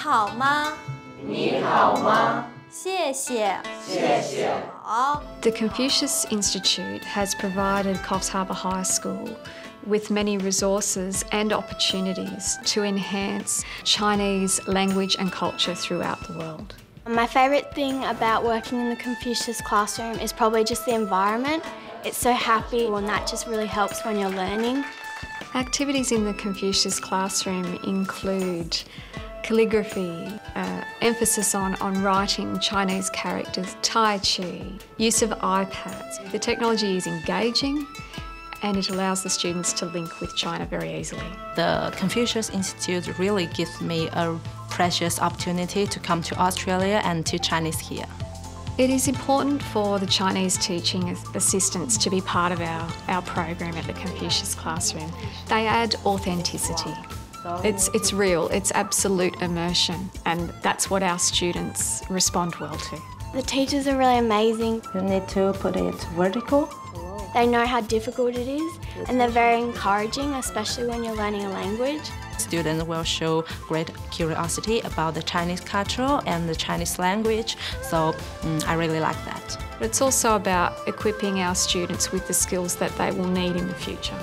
五，五，你好吗？你好吗？谢谢，谢谢。好。 The Confucius Institute has provided Coffs Harbour High School with many resources and opportunities to enhance Chinese language and culture throughout the world. My favourite thing about working in the Confucius classroom is probably just the environment. It's so happy and that just really helps when you're learning. Activities in the Confucius classroom include calligraphy, uh, emphasis on, on writing Chinese characters, Tai Chi, use of iPads. The technology is engaging and it allows the students to link with China very easily. The Confucius Institute really gives me a precious opportunity to come to Australia and teach Chinese here. It is important for the Chinese teaching assistants to be part of our, our program at the Confucius Classroom. They add authenticity. It's, it's real, it's absolute immersion, and that's what our students respond well to. The teachers are really amazing. You need to put it vertical. They know how difficult it is and they're very encouraging, especially when you're learning a language. Students will show great curiosity about the Chinese culture and the Chinese language, so mm, I really like that. But it's also about equipping our students with the skills that they will need in the future.